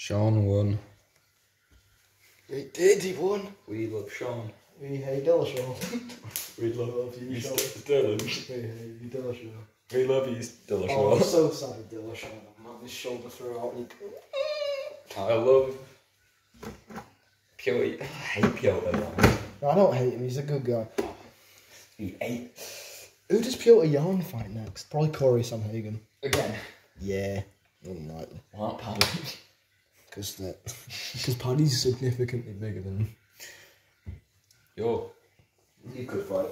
Sean won. He did, he won. We love Sean. We hate Dillashaw. we love you, We Sean. Dylan. We hate you, Dillashaw. We love you, Dylan. Oh, I'm so sad of Dillashaw. Man, his shoulder throughout. And I love Piotr. I hate Piotr. man. I don't hate him, he's a good guy. He ate Who does Piotr Yan fight next? Probably Cory Sandhagen. again. Yeah, unlikely. Why not Paddy? Because because Paddy's significantly bigger than him. Yo, you could fight.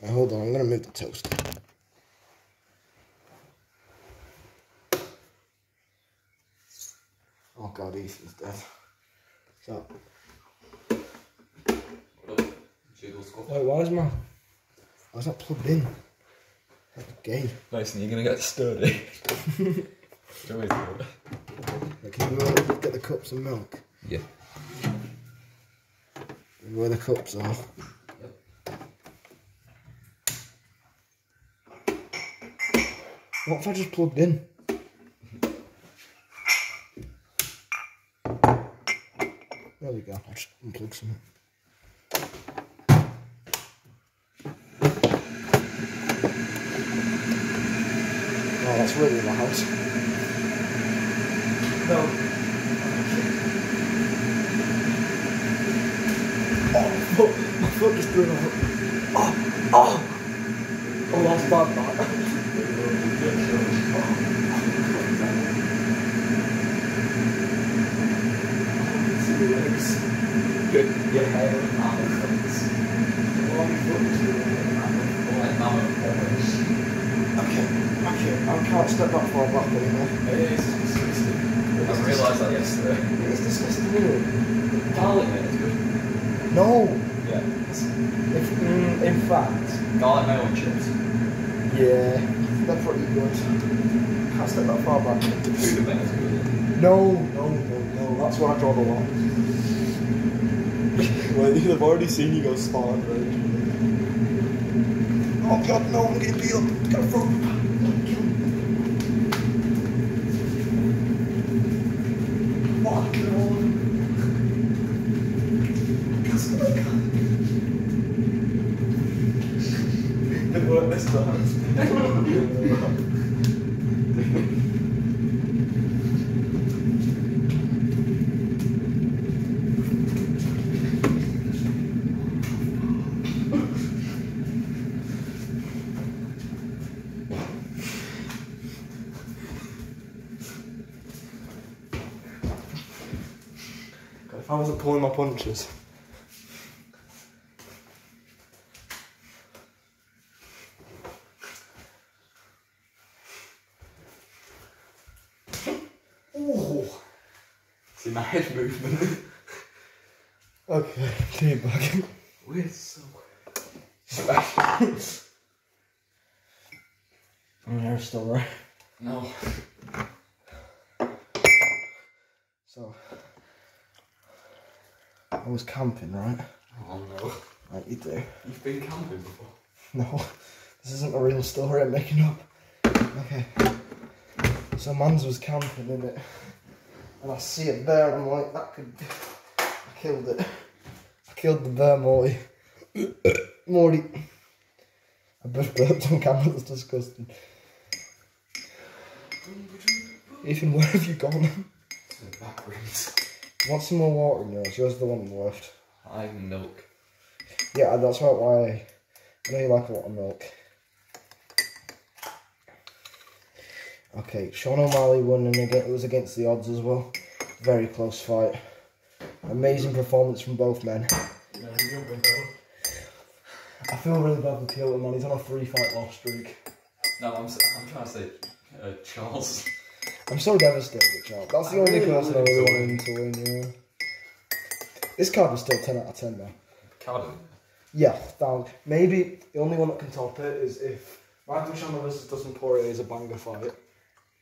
Now, hold on, I'm going to move the toast. Oh god, Ethan's dead. So, Jiggle wait, why is my... Why is that plugged in? That's gay. Listen, you're gonna get sturdy. Always do it. Like, can you get the cups of milk? Yeah. Where the cups are. What if I just plugged in? There we go. I'll just unplug something. Oh, that's really loud. Oh. My foot just blew out. Oh, oh! Oh, that's bad, that. Your hair and Okay, okay, I can't step up that far back anymore. I realised that yesterday. It's disgusting, isn't it? Garlic mayo is good. No! Yeah. If, mm, in fact, Garlic mayo and chips. yeah, they're pretty good. Can't step that far back. Food mayo is good. No, no, no, no, that's where I draw the line. well, they've already seen you go spawn, right? Oh god, no, I'm getting beat up. Get a I wasn't pulling my punches. Ooh. See my head movement. Okay, teabag. We're so My hair's still right. No. So, I was camping, right? Oh no. Like you do. You've been camping before? No, this isn't a real story I'm making up. Okay. So Mans was camping in it, and I see a bear, and I'm like, that could. I killed it. I killed the bear, Morty. Morty. I just burped on camera, that's disgusting. Ethan, where have you gone? Backwards. Want some more water in yours? Yours is the one left. I have milk. Yeah, that's why why I know you like a lot of milk. Okay, Sean O'Malley won and again it was against the odds as well. Very close fight. Amazing performance from both men. I feel really bad for Piotr man, he's on a three fight loss streak. No, I'm, I'm trying to say uh, Charles. I'm so devastated at That's the I only really person I really to want to win, yeah. This card is still 10 out of 10 though. Carden. Yeah, down. Maybe the only one that can top it is if Michael Chandler versus Dustin Poirier is a banger fight.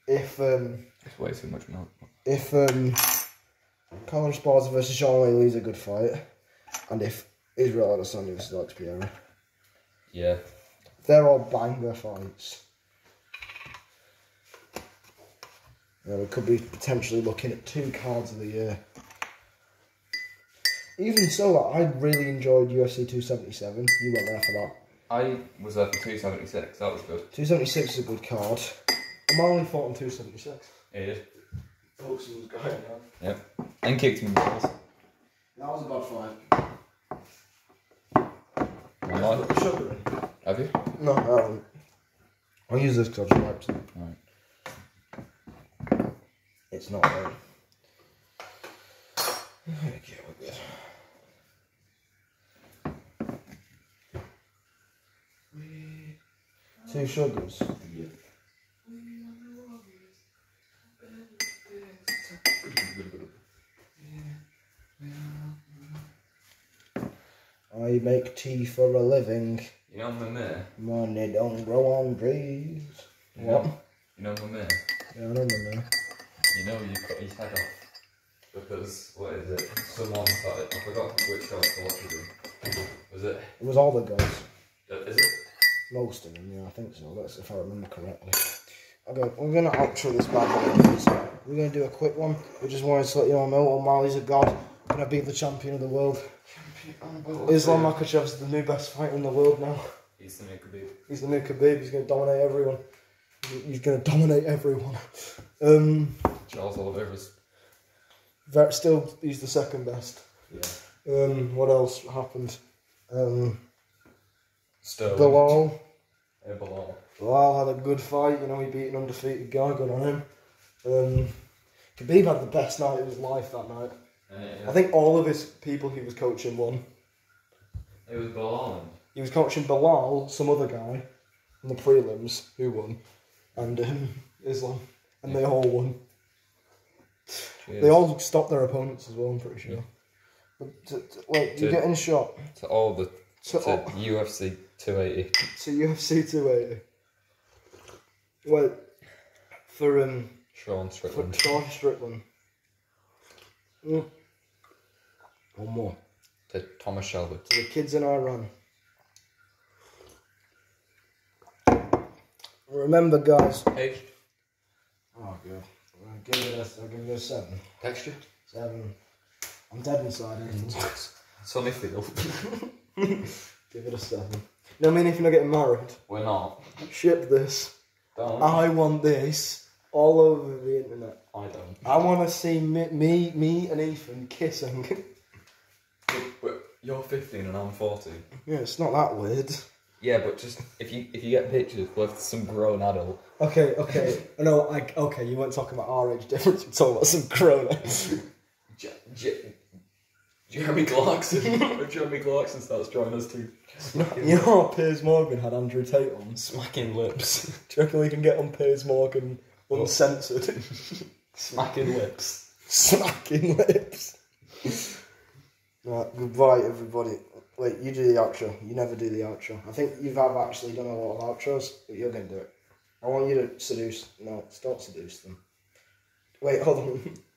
If um It's way too much milk. if um Carla Esparza versus Sean O'Malley is a good fight, and if Israel Adesanya versus Alex Pereira, Yeah. they're all banger fights. Yeah, we could be potentially looking at two cards of the year. Even so, like, I really enjoyed UFC 277. You went there for that. I was there for 276. That was good. 276 is a good card. O'Malley fought on 276. He did. Boxing was going on. Yep. And kicked him in the balls. That was a bad fight. You like it? Sugar in. Have you? No, I haven't. I'll use this because I've wiped it. Right. It's not right. Okay, we're good. Two sugars. I make tea for a living. You know my mate? Money don't grow on trees. You What? Know, you know my mate? Yeah, I know. You know you cut his head off. Because, what is it? Someone started, I forgot which guy selected him. Was it? It was all the guys. uh, Is it? Most of them, yeah, I think so. That's if I remember correctly. Okay, we're gonna outro this bad boy. We're gonna do a quick one. We just wanted to let you all know O'Malley's a god. Gonna beat the champion of the world. Islam Makhachev's the new best fighter in the world now. He's the new Khabib. He's the new Khabib. He's gonna dominate everyone. He's gonna dominate everyone. Um, Charles Oliveira's. ver- still, he's the second best. Yeah. Um, what else happened? Um, Sterling. Belal. Yeah, Belal. Belal had a good fight, you know, he beat an undefeated guy, good on him. Um, Khabib had the best night of his life that night. Yeah, I think all of his people he was coaching won. It was Belal He was coaching Belal, some other guy, in the prelims, who won, and um, Islam, and they all won. Cheers. They all stop their opponents as well, I'm pretty sure. But t- t- wait, you're To- getting shot. To all the. To, To UFC 280. to UFC 280. Wait, for um, Sean for Strickland. Sean Strickland. Mm. One more. To Thomas Shelby. To the kids in Iran. Remember, guys. Hey. Oh, good. I'll give it a, I'll give it a seven. Texture. Seven. I'm dead inside. eh? Sunny Field. give it a seven. You know what I mean? If you're not getting married, We're not. ship this. Don't. I want this all over the internet. I don't. I want to see me, me, me and Ethan kissing. But, but you're 15 and I'm 14. yeah, it's not that weird. Yeah, but just if you if you get pictures with some grown adult, Okay, okay. No, I, okay, you weren't talking about our age difference, you're talking about some corona. J- J- Jeremy Clarkson, if Jeremy Clarkson starts joining us too. you know how Piers Morgan had Andrew Tate on? Smacking lips, Do you reckon we can get on Piers Morgan uncensored? smacking lips. Smacking lips. right, goodbye, everybody. Wait, you do the outro. You never do the outro. I think you have have actually done a lot of outros, but you're going to do it. I want you to seduce. No, don't seduce them. Wait, hold on.